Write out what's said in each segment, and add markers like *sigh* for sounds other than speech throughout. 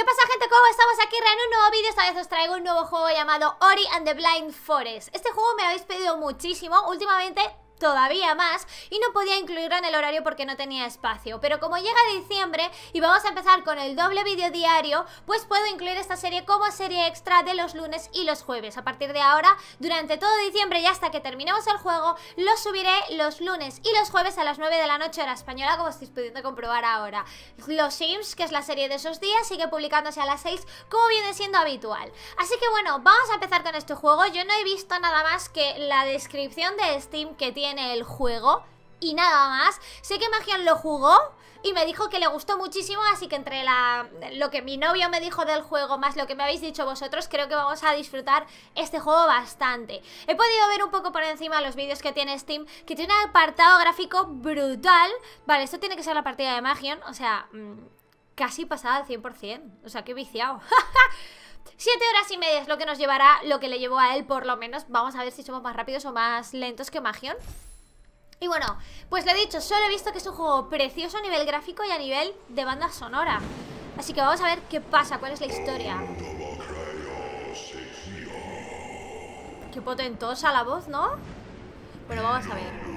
¿Qué pasa gente? ¿Cómo estamos aquí en un nuevo vídeo? Esta vez os traigo un nuevo juego llamado Ori and the Blind Forest Este juego me habéis pedido muchísimo Últimamente todavía más y no podía incluirlo en el horario porque no tenía espacio. Pero como llega diciembre y vamos a empezar con el doble vídeo diario, pues puedo incluir esta serie como serie extra de los lunes y los jueves. A partir de ahora, durante todo diciembre y hasta que terminemos el juego, lo subiré los lunes y los jueves a las 9 de la noche hora española, como estáis pudiendo comprobar ahora. Los Sims, que es la serie de esos días, sigue publicándose a las 6 como viene siendo habitual. Así que bueno, vamos a empezar con este juego. Yo no he visto nada más que la descripción de Steam que tiene el juego y nada más. Sé que Magian lo jugó y me dijo que le gustó muchísimo, así que entre la, lo que mi novio me dijo del juego más lo que me habéis dicho vosotros, creo que vamos a disfrutar este juego bastante. He podido ver un poco por encima los vídeos que tiene Steam, que tiene un apartado gráfico brutal. Vale, esto tiene que ser la partida de Magian, o sea, mm, casi pasada al 100%, o sea, que viciado. *laughs* Siete horas y media es lo que nos llevará, lo que le llevó a él por lo menos. Vamos a ver si somos más rápidos o más lentos que Magion. Y bueno, pues lo he dicho, solo he visto que es un juego precioso a nivel gráfico y a nivel de banda sonora. Así que vamos a ver qué pasa, cuál es la historia. Qué potentosa la voz, ¿no? Bueno, vamos a ver.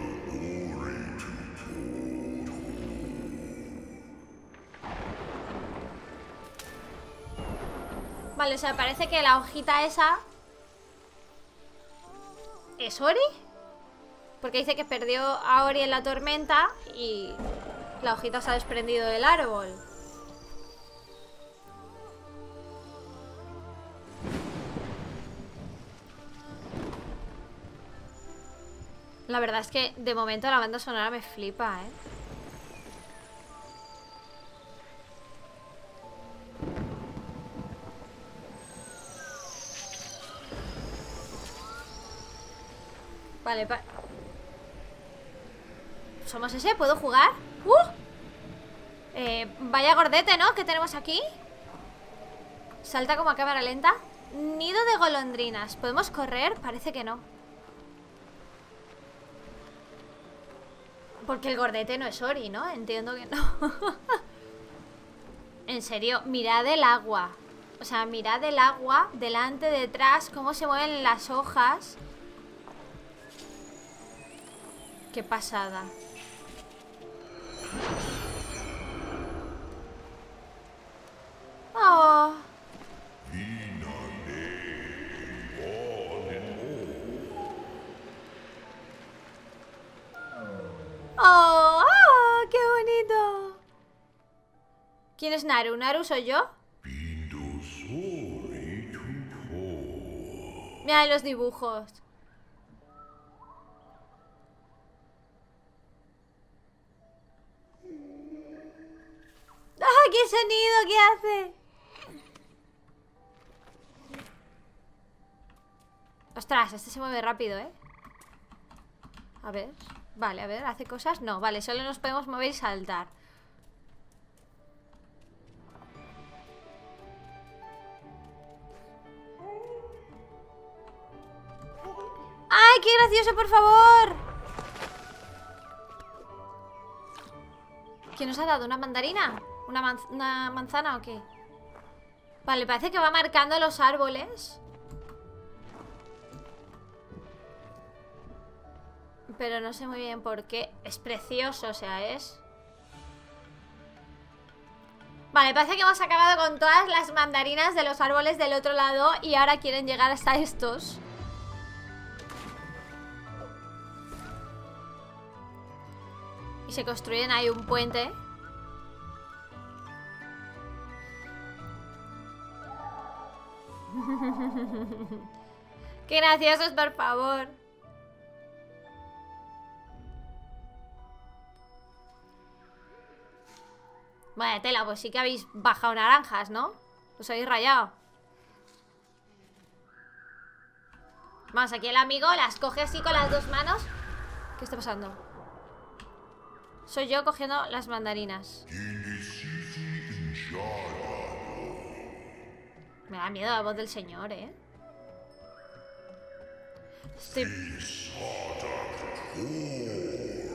Vale, o sea, parece que la hojita esa... ¿Es Ori? Porque dice que perdió a Ori en la tormenta y la hojita se ha desprendido del árbol. La verdad es que de momento la banda sonora me flipa, ¿eh? Vale, ¿Somos ese? ¿Puedo jugar? ¡Uh! Eh, vaya gordete, ¿no? Que tenemos aquí Salta como a cámara lenta Nido de golondrinas ¿Podemos correr? Parece que no Porque el gordete no es Ori, ¿no? Entiendo que no *laughs* En serio, mirad el agua O sea, mirad el agua Delante, detrás, cómo se mueven las hojas Qué pasada Oh. Oh, oh, qué bonito. ¿Quién es Naru? ¿Naru soy yo? Mira los dibujos. ¡Ah, qué sonido que hace! Ostras, este se mueve rápido, ¿eh? A ver, vale, a ver, ¿hace cosas? No, vale, solo nos podemos mover y saltar ¡Ay, qué gracioso, por favor! ¿Quién nos ha dado? ¿Una mandarina? ¿Una, manzana o qué? Vale, parece que va marcando los árboles. Pero no sé muy bien por qué. Es precioso, o sea, es... Vale, parece que hemos acabado con todas las mandarinas de los árboles del otro lado Y ahora quieren llegar hasta estos. Y se construyen ahí un puente *laughs* Qué graciosos, por favor. Vaya tela, pues sí que habéis bajado naranjas, ¿no? Os habéis rayado. Vamos, aquí el amigo las coge así con las dos manos. ¿Qué está pasando? Soy yo cogiendo las mandarinas. Me da miedo la voz del señor, ¿eh?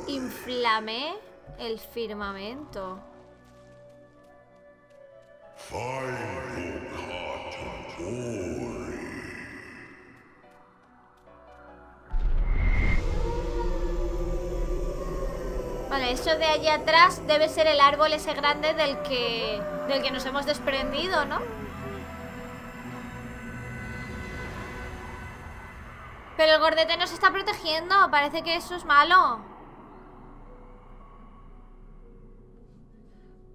Inflamé el firmamento. Vale, eso de allí atrás debe ser el árbol ese grande del que, del que nos hemos desprendido, ¿no? Gordete nos está protegiendo. Parece que eso es malo.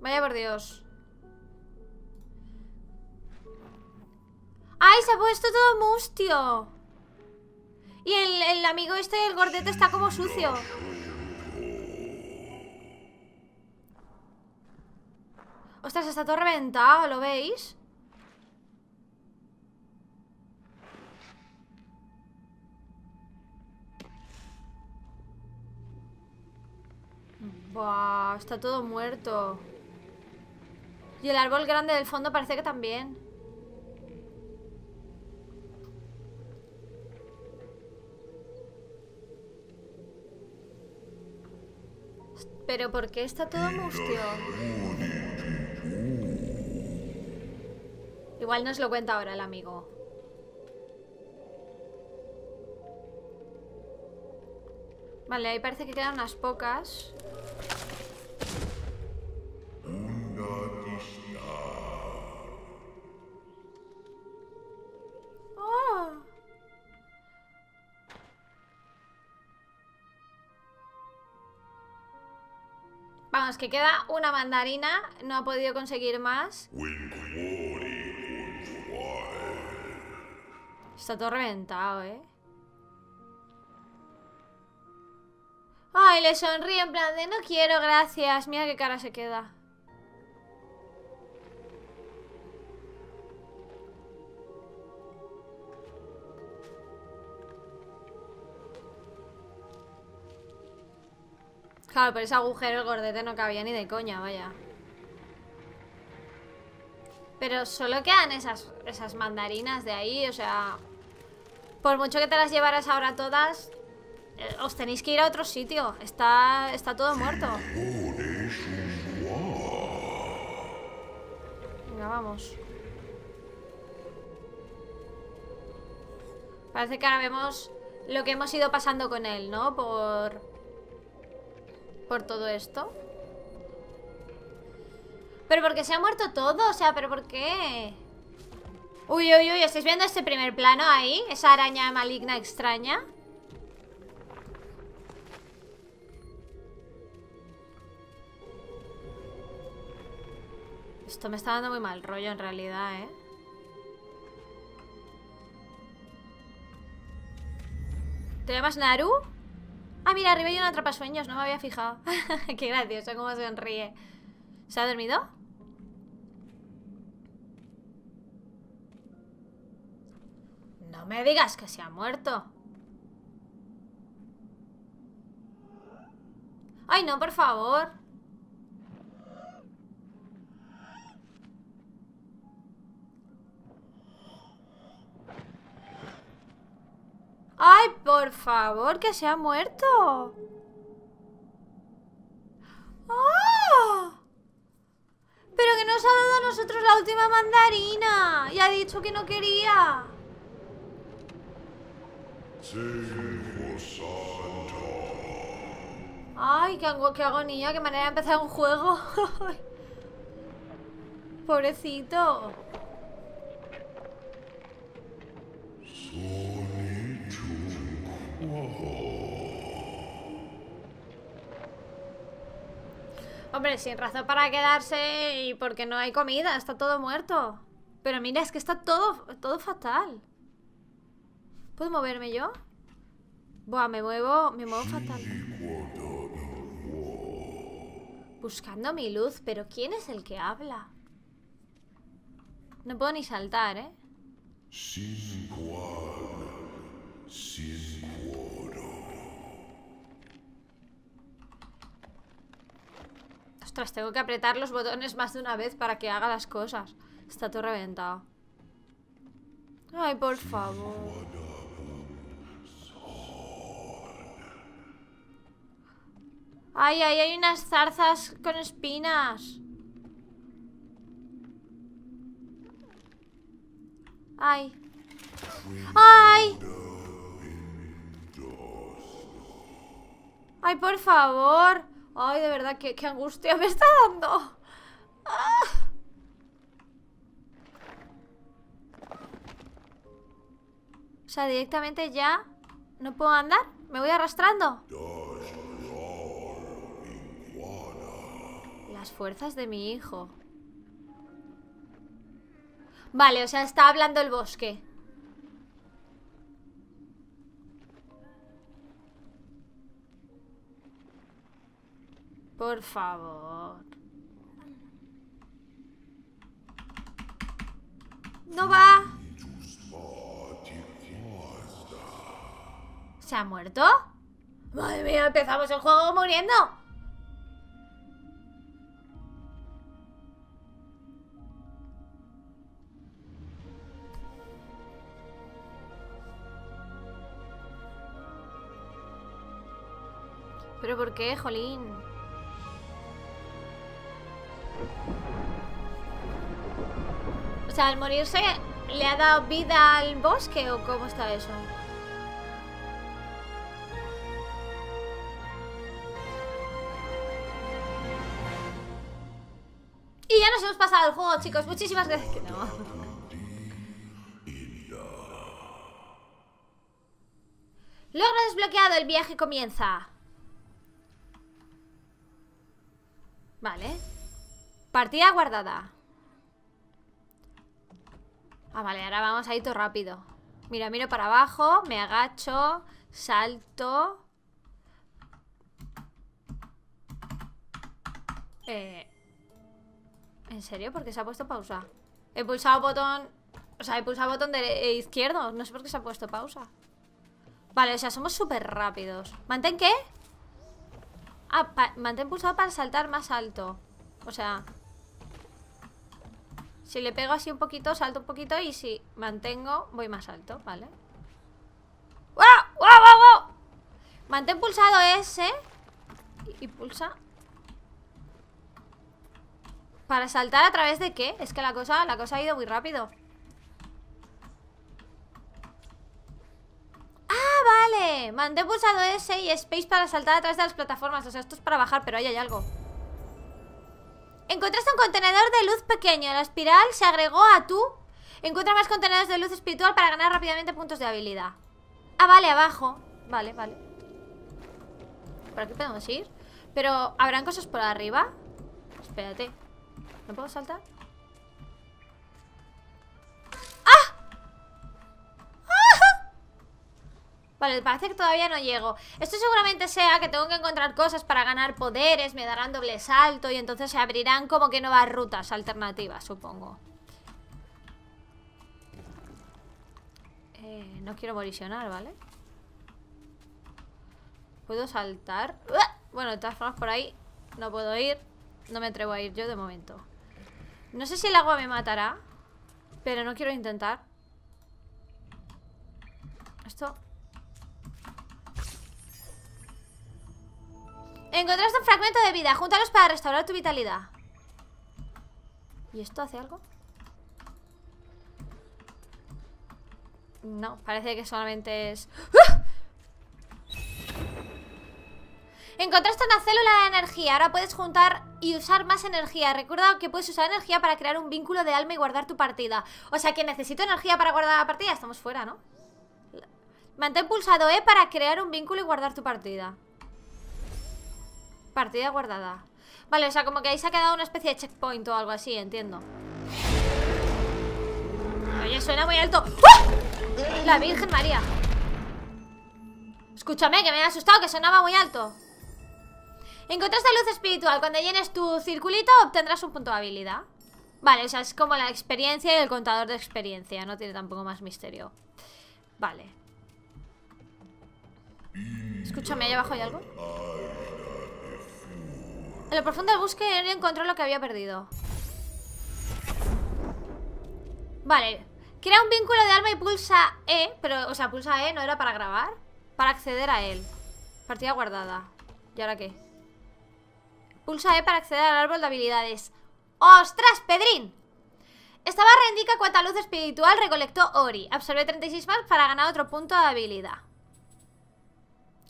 Vaya por Dios. ¡Ay, se ha puesto todo mustio! Y el, amigo este del gordete está como sucio. Ostras, está todo reventado, ¿lo veis? Buah, está todo muerto. Y el árbol grande del fondo parece que también. ¿Pero por qué está todo mustio? Igual nos lo cuenta ahora el amigo. Vale, ahí parece que quedan unas pocas. Oh. Vamos, que queda una mandarina, no ha podido conseguir más. Está todo reventado, ¿eh? Ay, le sonríe en plan de no quiero, gracias. Mira qué cara se queda. Claro, por ese agujero el gordete no cabía ni de coña, vaya. Pero solo quedan esas, esas mandarinas de ahí, o sea... Por mucho que te las llevaras ahora todas, eh, os tenéis que ir a otro sitio. Está, está todo muerto. Venga, vamos. Parece que ahora vemos lo que hemos ido pasando con él, ¿no? Por... Por todo esto. Pero porque se ha muerto todo, o sea, ¿pero por qué? Uy, uy, uy, ¿estáis viendo este primer plano ahí? Esa araña maligna extraña Esto me está dando muy mal rollo en realidad, ¿eh? ¿Te llamas Naru? Ah, mira, arriba hay una atrapasueños, no me había fijado *laughs* Qué gracioso cómo se sonríe ¿Se ha dormido? No me digas que se ha muerto Ay, no, por favor ¡Ay, por favor, que se ha muerto! ¡Ah! Pero que nos ha dado a nosotros la última mandarina Y ha dicho que no quería Ay, qué, qué agonía, qué manera de empezar un juego *laughs* Pobrecito Hombre, sin razón para quedarse y porque no hay comida, está todo muerto. Pero mira, es que está todo, todo fatal. ¿Puedo moverme yo? Buah, me muevo, me muevo fatal. Buscando mi luz, pero ¿quién es el que habla? No puedo ni saltar, ¿eh? Sin Ostras, tengo que apretar los botones más de una vez para que haga las cosas. Está todo reventado. Ay, por favor. Ay, ay, hay unas zarzas con espinas. Ay. ¡Ay! ¡Ay, por favor! ¡Ay, de verdad, qué, qué angustia me está dando! ¡Ah! O sea, directamente ya no puedo andar. Me voy arrastrando. Las fuerzas de mi hijo. Vale, o sea, está hablando el bosque. Por favor. No va. ¿Se ha muerto? Madre mía, empezamos el juego muriendo. ¿Pero por qué, Jolín? O sea, al morirse, ¿le ha dado vida al bosque o cómo está eso? Y ya nos hemos pasado el juego, chicos. Muchísimas gracias. Que no. *laughs* Logro desbloqueado, el viaje comienza. Vale. Partida guardada. Ah, vale, ahora vamos a ir todo rápido. Mira, miro para abajo, me agacho, salto. Eh... ¿En serio? ¿Por qué se ha puesto pausa? He pulsado botón... O sea, he pulsado botón de eh, izquierdo. No sé por qué se ha puesto pausa. Vale, o sea, somos súper rápidos. ¿Mantén qué? Ah, mantén pulsado para saltar más alto. O sea... Si le pego así un poquito, salto un poquito y si mantengo, voy más alto, ¿vale? ¡Wow! ¡Wow, wow! Mantén pulsado ese y, y pulsa ¿Para saltar a través de qué? Es que la cosa, la cosa ha ido muy rápido ¡Ah, vale! Mantén pulsado ese y space para saltar a través de las plataformas O sea, esto es para bajar, pero ahí hay algo Encontraste un contenedor de luz pequeño La espiral se agregó a tú Encuentra más contenedores de luz espiritual para ganar rápidamente puntos de habilidad Ah, vale, abajo Vale, vale ¿Por aquí podemos ir? Pero, ¿habrán cosas por arriba? Espérate ¿No puedo saltar? Vale, parece que todavía no llego. Esto seguramente sea que tengo que encontrar cosas para ganar poderes Me darán doble salto Y entonces se abrirán como que nuevas rutas alternativas, supongo. Eh, No quiero morisionar, ¿vale? ¿Puedo saltar? Bueno, de todas formas por ahí no puedo ir. No me atrevo a ir yo de momento. No sé si el agua me matará Pero no quiero intentar. Esto Encontraste un fragmento de vida Júntalos para restaurar tu vitalidad ¿Y esto hace algo? No, parece que solamente es... ¡Ah! Encontraste una célula de energía. Ahora puedes juntar y usar más energía. Recuerda que puedes usar energía para crear un vínculo de alma y guardar tu partida. O sea que necesito energía para guardar la partida. Estamos fuera, ¿no? Mantén pulsado E para crear un vínculo y guardar tu partida. Partida guardada. Vale, o sea, como que ahí se ha quedado una especie de checkpoint o algo así, entiendo. Oye, suena muy alto. ¡Ah! La Virgen María. Escúchame, que me ha asustado, que sonaba muy alto. Encontraste luz espiritual. Cuando llenes tu circulito obtendrás un punto de habilidad. Vale, o sea, es como la experiencia y el contador de experiencia. No tiene tampoco más misterio. Vale. Escúchame, ¿allá abajo hay algo? En lo profundo del bosque encontró lo que había perdido. Vale. Crea un vínculo de alma y pulsa E. Pero, o sea, pulsa E, ¿no era para grabar? Para acceder a él. Partida guardada. ¿Y ahora qué? Pulsa E para acceder al árbol de habilidades ¡Ostras, Pedrín! Esta barra indica cuánta luz espiritual recolectó Ori. Absorbe 36 más para ganar otro punto de habilidad.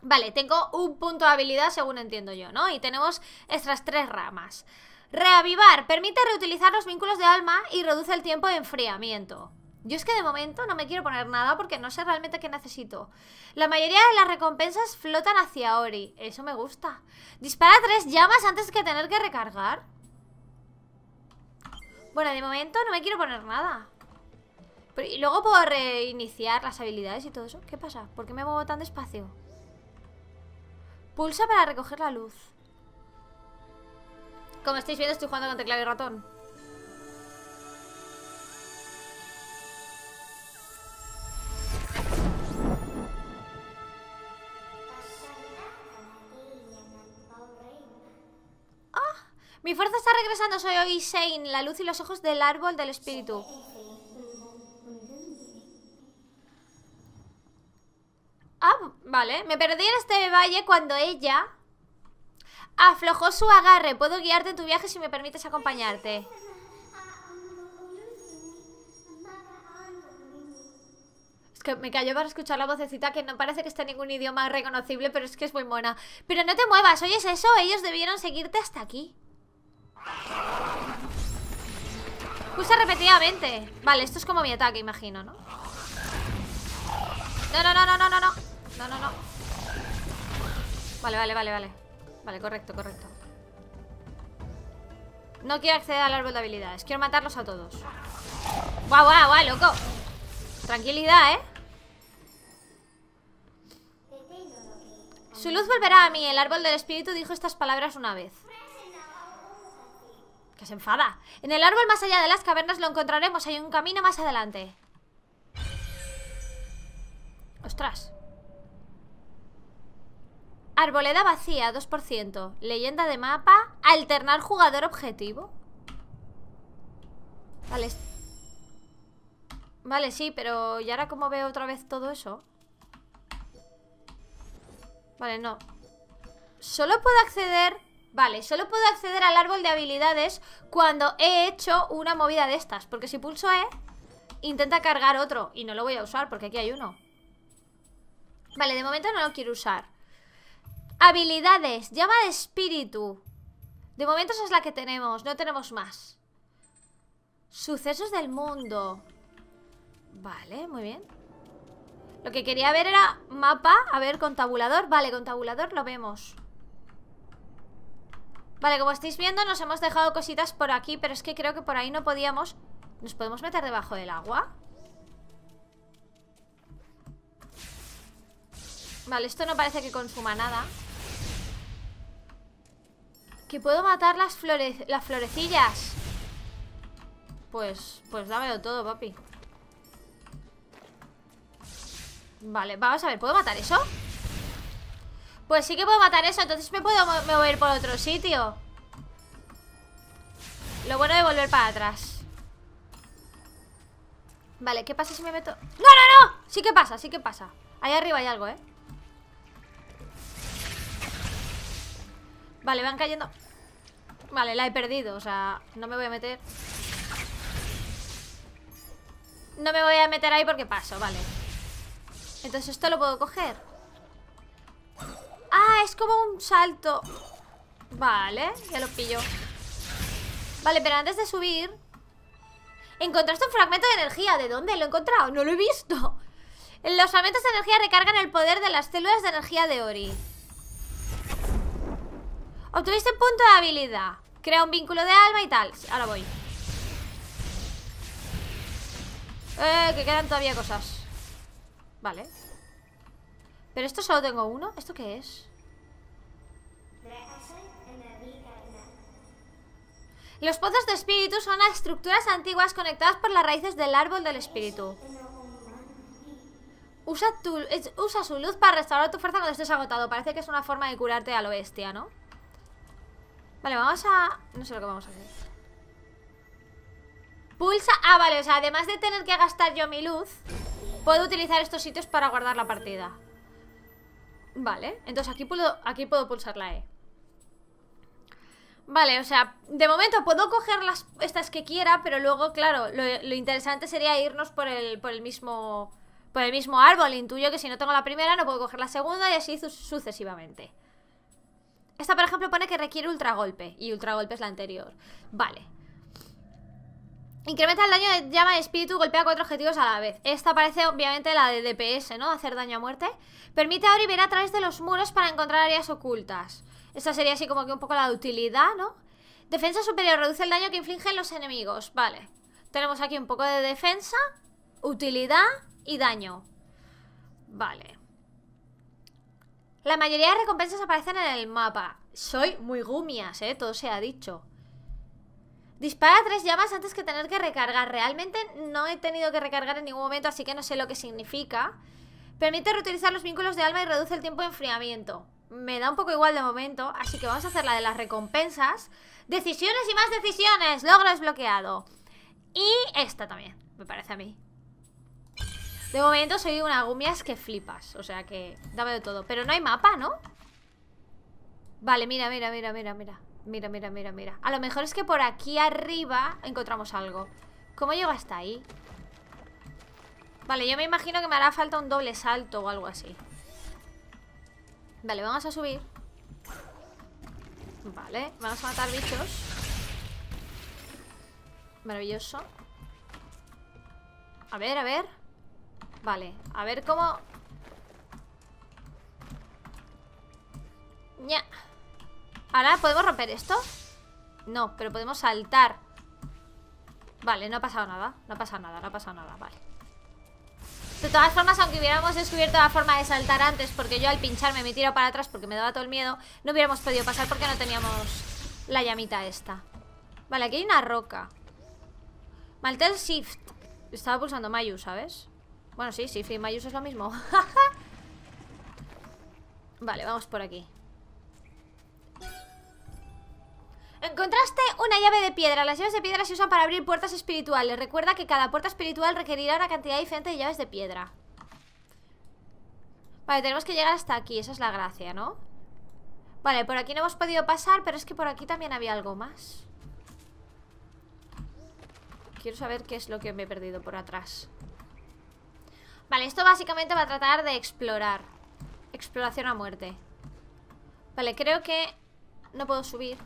Vale, tengo un punto de habilidad según entiendo yo, ¿no? Y tenemos estas tres ramas. Reavivar. Permite reutilizar los vínculos de alma y reduce el tiempo de enfriamiento. Yo es que de momento no me quiero poner nada porque no sé realmente qué necesito. La mayoría de las recompensas flotan hacia Ori. Eso me gusta. Dispara tres llamas antes que tener que recargar. Bueno, de momento no me quiero poner nada. y luego puedo reiniciar las habilidades y todo eso. ¿Qué pasa? ¿Por qué me muevo tan despacio? Pulsa para recoger la luz. Como estáis viendo, estoy jugando con teclado y ratón. Mi fuerza está regresando, soy hoy Shane, la luz y los ojos del árbol del espíritu. Vale. Me perdí en este valle cuando ella aflojó su agarre. Puedo guiarte en tu viaje si me permites acompañarte. Es que me cayó para escuchar la vocecita que no parece que esté en ningún idioma reconocible, pero es que es muy buena. Pero no te muevas, ¿oyes eso? Ellos debieron seguirte hasta aquí. Pulsa repetidamente Vale, esto es como mi ataque, imagino, ¿no? No, no, no, no, no, no, no No, no, Vale, vale, vale, vale Vale, correcto, correcto No quiero acceder al árbol de habilidades Quiero matarlos a todos Guau, guau, guau, loco Tranquilidad, ¿eh? Su luz volverá a mí El árbol del espíritu dijo estas palabras una vez se enfada. En el árbol más allá de las cavernas lo encontraremos. Hay un camino más adelante. Ostras. Arboleda vacía, 2%. Leyenda de mapa. Alternar jugador objetivo. Vale. Vale, sí, pero ¿y ahora cómo veo otra vez todo eso? Vale, no. Solo puedo acceder Vale, solo puedo acceder al árbol de habilidades cuando he hecho una movida de estas Porque si pulso E, intenta cargar otro Y no lo voy a usar porque aquí hay uno Vale, de momento no lo quiero usar Habilidades, llama de espíritu. De momento esa es la que tenemos, no tenemos más. Sucesos del mundo. Vale, muy bien. Lo que quería ver era mapa A ver, con tabulador Vale, con tabulador lo vemos. Vale, como estáis viendo nos hemos dejado cositas por aquí Pero es que creo que por ahí no podíamos. ¿Nos podemos meter debajo del agua? Vale, esto no parece que consuma nada Que puedo matar las, las florecillas Pues, pues dámelo todo, papi Vale, vamos a ver, ¿puedo matar eso? Pues sí que puedo matar eso Entonces me puedo mover por otro sitio Lo bueno de volver para atrás Vale, ¿qué pasa si me meto? ¡No, no, no! Sí que pasa, sí que pasa Ahí arriba hay algo, ¿eh? Vale, van cayendo Vale, la he perdido, o sea No me voy a meter. No me voy a meter ahí porque paso, vale. Entonces esto lo puedo coger Ah, es como un salto. Vale, ya lo pillo. Vale, pero antes de subir Encontraste un fragmento de energía. ¿De dónde? ¿Lo he encontrado? No lo he visto. Los fragmentos de energía recargan el poder de las células de energía de Ori Obtuviste un punto de habilidad Crea un vínculo de alma y tal Ahora voy Eh, que quedan todavía cosas Vale pero esto solo tengo uno. ¿Esto qué es? Los pozos de espíritu son estructuras antiguas conectadas por las raíces del árbol del espíritu. Usa, tu, usa su luz para restaurar tu fuerza cuando estés agotado. Parece que es una forma de curarte a lo bestia, ¿no? Vale, vamos a... No sé lo que vamos a hacer. Pulsa... Ah, vale, o sea, además de tener que gastar yo mi luz, puedo utilizar estos sitios para guardar la partida. Vale, entonces aquí puedo, aquí puedo pulsar la E Vale, o sea, de momento puedo coger las estas que quiera, pero luego, claro, lo, interesante sería irnos por el, por el mismo por el mismo árbol. Intuyo que si no tengo la primera no puedo coger la segunda y así sucesivamente. Esta, por ejemplo, pone que requiere ultragolpe y ultragolpe es la anterior. Vale. Incrementa el daño de llama de espíritu, golpea cuatro objetivos a la vez. Esta parece obviamente la de DPS, ¿no? Hacer daño a muerte. Permite a Ori ver a través de los muros para encontrar áreas ocultas. Esta sería así como que un poco la de utilidad, ¿no? Defensa superior, reduce el daño que infligen los enemigos. Vale. Tenemos aquí un poco de defensa, utilidad y daño. Vale. La mayoría de recompensas aparecen en el mapa. Soy muy gumias, ¿eh? Todo se ha dicho. Dispara tres llamas antes que tener que recargar. Realmente no he tenido que recargar en ningún momento, así que no sé lo que significa. Permite reutilizar los vínculos de alma y reduce el tiempo de enfriamiento. Me da un poco igual de momento, así que vamos a hacer la de las recompensas. Decisiones y más decisiones. Logro desbloqueado. Y esta también, me parece a mí. De momento soy una gumias que flipas. O sea que dame de todo. Pero no hay mapa, ¿no? Vale, mira, mira, mira, mira, mira. Mira, mira, mira, mira. A lo mejor es que por aquí arriba encontramos algo. ¿Cómo llego hasta ahí? Vale, yo me imagino que me hará falta un doble salto o algo así. Vale, vamos a subir. Vale, vamos a matar bichos. Maravilloso. A ver, a ver. Vale, a ver cómo... Ya. Ahora, ¿podemos romper esto? No, pero podemos saltar Vale, no ha pasado nada No ha pasado nada, no ha pasado nada, vale De todas formas, aunque hubiéramos descubierto la forma de saltar antes Porque yo al pincharme me tiro para atrás porque me daba todo el miedo No hubiéramos podido pasar porque no teníamos la llamita esta Vale, aquí hay una roca Maltel Shift Estaba pulsando Mayu, ¿sabes? Bueno, sí, sí, Free Mayus es lo mismo. *laughs* Vale, vamos por aquí. Encontraste una llave de piedra. Las llaves de piedra se usan para abrir puertas espirituales. Recuerda que cada puerta espiritual requerirá una cantidad diferente de llaves de piedra. Vale, tenemos que llegar hasta aquí. Esa es la gracia, ¿no? Vale, por aquí no hemos podido pasar Pero es que por aquí también había algo más. Quiero saber qué es lo que me he perdido por atrás Vale, esto básicamente va a tratar de explorar. Exploración a muerte. Vale, creo que no puedo subir.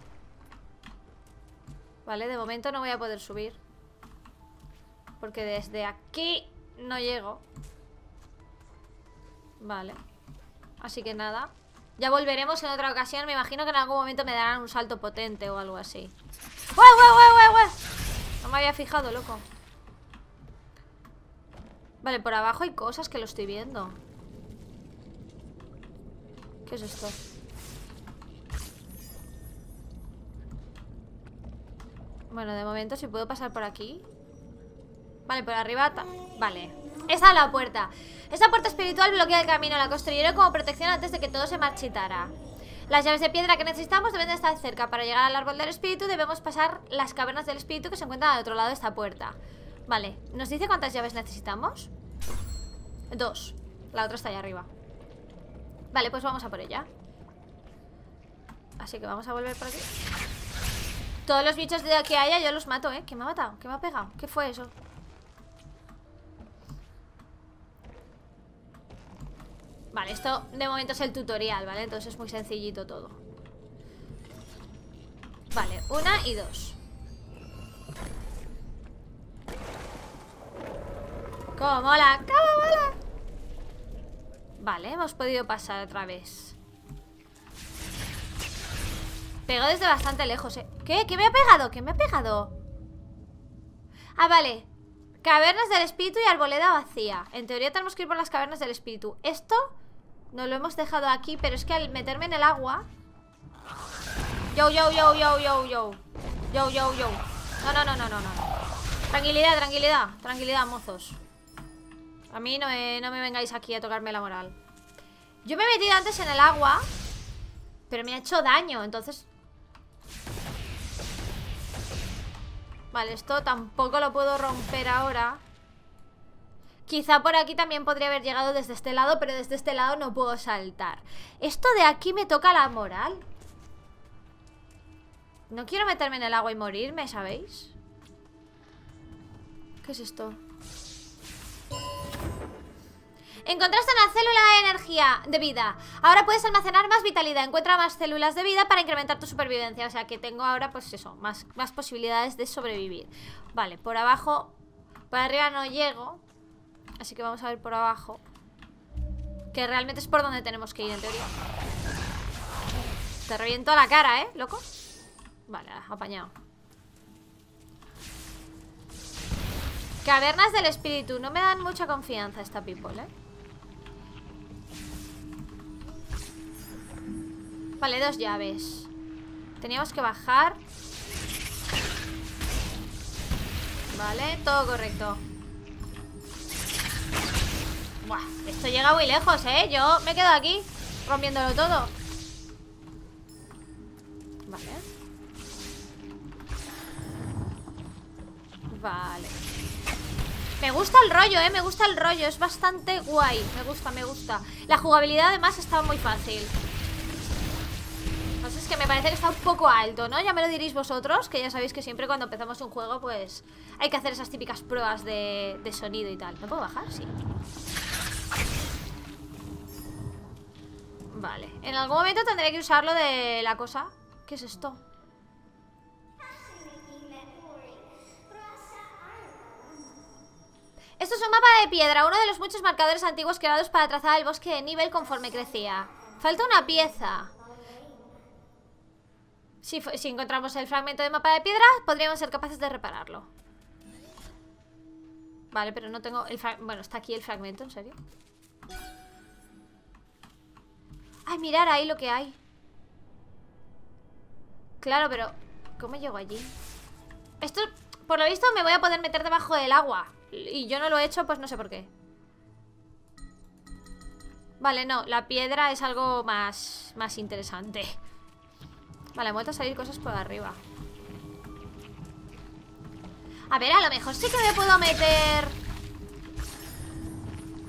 Vale, de momento no voy a poder subir. Porque desde aquí no llego. Vale. Así que nada. Ya volveremos en otra ocasión. Me imagino que en algún momento me darán un salto potente o algo así. ¡Uy, uy, uy, uy! No me había fijado, loco Vale, por abajo hay cosas que lo estoy viendo. ¿Qué es esto? Bueno, de momento si puedo pasar por aquí. Vale, por arriba Vale, esa es la puerta. Esa puerta espiritual bloquea el camino. La construyeron como protección antes de que todo se marchitara. Las llaves de piedra que necesitamos deben de estar cerca. Para llegar al árbol del espíritu debemos pasar las cavernas del espíritu Que se encuentran al otro lado de esta puerta. Vale, ¿nos dice cuántas llaves necesitamos? Dos La otra está allá arriba Vale, pues vamos a por ella Así que vamos a volver por aquí Todos los bichos de que haya yo los mato, ¿eh? ¿Qué me ha matado? ¿Qué me ha pegado? ¿Qué fue eso? Vale, esto de momento es el tutorial, ¿vale? Entonces es muy sencillito todo Vale, una y dos ¡Cómo mola! Vale, hemos podido pasar otra vez. Pegó desde bastante lejos, ¿eh? ¿Qué? ¿Qué me ha pegado? ¿Qué me ha pegado? Ah, vale. Cavernas del espíritu y arboleda vacía. En teoría tenemos que ir por las cavernas del espíritu. Esto no lo hemos dejado aquí Pero es que al meterme en el agua Yo, yo, yo, yo, yo, yo. Yo, yo, yo. No, no, no, no, no, no. Tranquilidad, tranquilidad. Tranquilidad, mozos a mí no me, no me vengáis aquí a tocarme la moral Yo me he metido antes en el agua Pero me ha hecho daño, entonces... Vale, esto tampoco lo puedo romper ahora Quizá por aquí también podría haber llegado desde este lado Pero desde este lado no puedo saltar Esto de aquí me toca la moral No quiero meterme en el agua y morirme, ¿sabéis? ¿Qué es esto? Encontraste una célula de energía de vida. Ahora puedes almacenar más vitalidad. Encuentra más células de vida para incrementar tu supervivencia. O sea que tengo ahora, pues eso Más, más posibilidades de sobrevivir. Vale, por abajo Por arriba no llego. Así que vamos a ver por abajo Que realmente es por donde tenemos que ir, en teoría. Te reviento la cara, ¿eh, loco? Vale, apañado. Cavernas del espíritu. No me dan mucha confianza esta people, ¿eh? Vale, dos llaves. Teníamos que bajar. Vale, todo correcto. Buah, esto llega muy lejos, ¿eh? Yo me quedo aquí Rompiéndolo todo. Vale. Vale. Me gusta el rollo, ¿eh? Me gusta el rollo Es bastante guay. Me gusta, me gusta. La jugabilidad además está muy fácil que me parece que está un poco alto, ¿no? Ya me lo diréis vosotros, que ya sabéis que siempre cuando empezamos un juego, pues hay que hacer esas típicas pruebas de, sonido y tal. ¿Me puedo bajar? Sí. Vale. En algún momento tendré que usar lo de la cosa. ¿Qué es esto? Esto es un mapa de piedra, uno de los muchos marcadores antiguos creados para trazar el bosque de nivel conforme crecía. Falta una pieza. Si, encontramos el fragmento de mapa de piedra, podríamos ser capaces de repararlo. Vale, pero no tengo el Bueno, está aquí el fragmento, ¿en serio? Ay, mirar ahí lo que hay Claro, pero ¿Cómo llego allí? Esto, por lo visto, me voy a poder meter debajo del agua Y yo no lo he hecho, pues no sé por qué Vale, no, la piedra es algo más, más interesante Vale, han vuelto a salir cosas por arriba. A ver, a lo mejor sí que me puedo meter.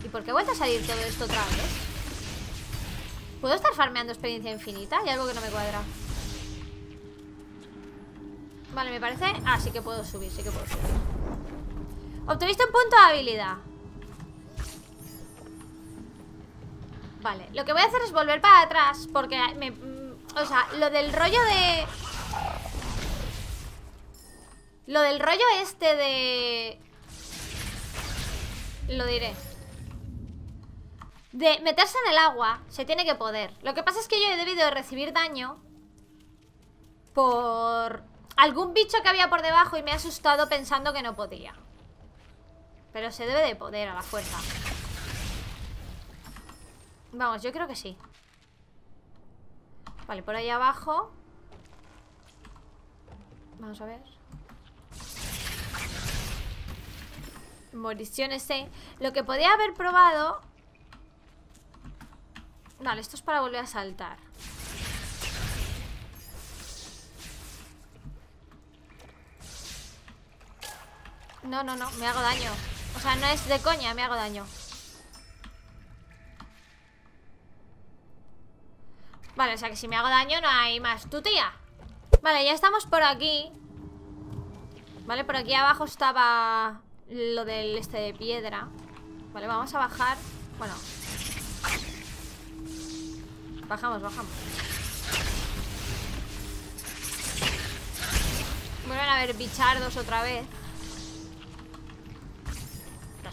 ¿Y por qué vuelto a salir todo esto otra? ¿Puedo estar farmeando experiencia infinita? Hay algo que no me cuadra. Vale, me parece... Ah, sí que puedo subir, sí que puedo subir. Obtuviste un punto de habilidad. Vale, lo que voy a hacer es volver para atrás Porque me, o sea, lo del rollo de... Lo del rollo este de... Lo diré. De meterse en el agua se tiene que poder. Lo que pasa es que yo he debido de recibir daño por algún bicho que había por debajo y me he asustado pensando que no podía. Pero se debe de poder a la fuerza. Vamos, yo creo que sí. Vale, por ahí abajo. Vamos a ver. Moriciones, ¿eh? Lo que podía haber probado. Vale, esto es para volver a saltar. No, no, no, me hago daño. O sea, no es de coña, me hago daño Vale, o sea que si me hago daño no hay más. Tu tía. Vale, ya estamos por aquí. Vale, por aquí abajo estaba Lo del este de piedra. Vale, vamos a bajar. Bueno. Bajamos, bajamos. Vuelven a ver bichardos otra vez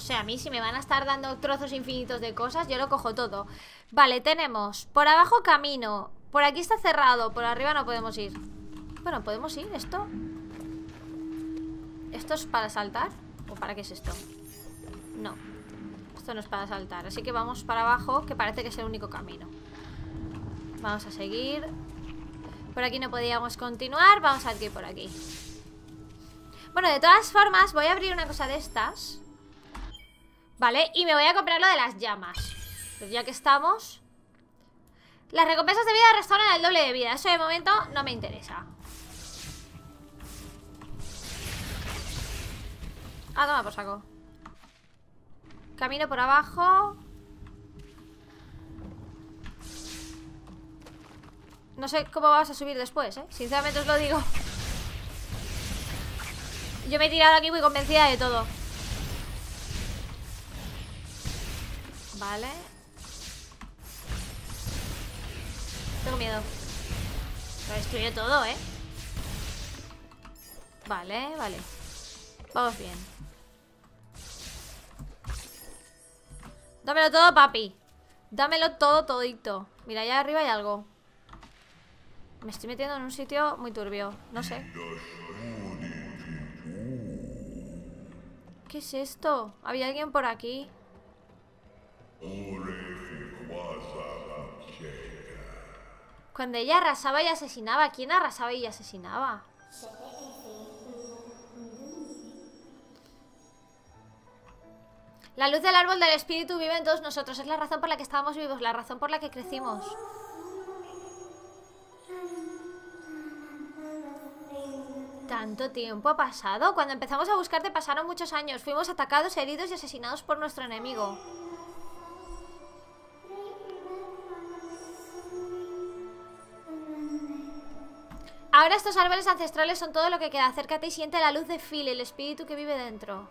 sé, a mí si me van a estar dando trozos infinitos de cosas Yo lo cojo todo. Vale, tenemos por abajo camino. Por aquí está cerrado, por arriba no podemos ir. Bueno, ¿podemos ir esto? ¿Esto es para saltar? ¿O para qué es esto? No Esto no es para saltar. Así que vamos para abajo, que parece que es el único camino. Vamos a seguir. Por aquí no podíamos continuar Vamos a ir por aquí. Bueno, de todas formas Voy a abrir una cosa de estas Vale, y me voy a comprar lo de las llamas. Pues ya que estamos. Las recompensas de vida restauran el doble de vida. Eso de momento no me interesa. Ah, toma por saco. Camino por abajo. No sé cómo vas a subir después, ¿eh? Sinceramente os lo digo. Yo me he tirado aquí muy convencida de todo Vale. Tengo miedo. Lo destruye todo, ¿eh? Vale, vale. Vamos bien. Dámelo todo, papi. Dámelo todo, todito. Mira, allá arriba hay algo. Me estoy metiendo en un sitio muy turbio. No sé. ¿Qué es esto? ¿Había alguien por aquí? Cuando ella arrasaba y asesinaba ¿Quién arrasaba y asesinaba? La luz del árbol del espíritu vive en todos nosotros. Es la razón por la que estábamos vivos, la razón por la que crecimos. ¿Tanto tiempo ha pasado? Cuando empezamos a buscarte pasaron muchos años. Fuimos atacados, heridos y asesinados por nuestro enemigo. Ahora estos árboles ancestrales son todo lo que queda. Acércate y siente la luz de Phil, el espíritu que vive dentro.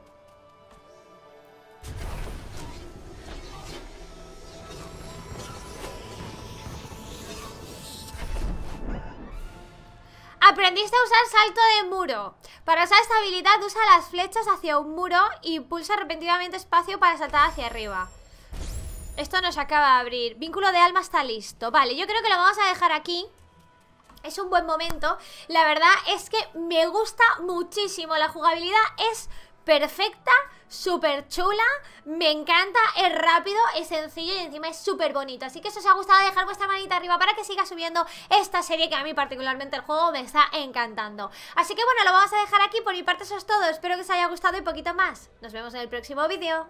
Aprendiste a usar salto de muro. Para usar esta habilidad usa las flechas hacia un muro y pulsa repentinamente espacio para saltar hacia arriba. Esto nos acaba de abrir. Vínculo de alma está listo. Vale, yo creo que lo vamos a dejar aquí. Es un buen momento. La verdad es que me gusta muchísimo. La jugabilidad es perfecta, súper chula, me encanta, es rápido, es sencillo y encima es súper bonito. Así que si os ha gustado dejar vuestra manita arriba para que siga subiendo esta serie que a mí particularmente el juego me está encantando. Así que bueno, lo vamos a dejar aquí, por mi parte eso es todo, espero que os haya gustado y poquito más. Nos vemos en el próximo vídeo.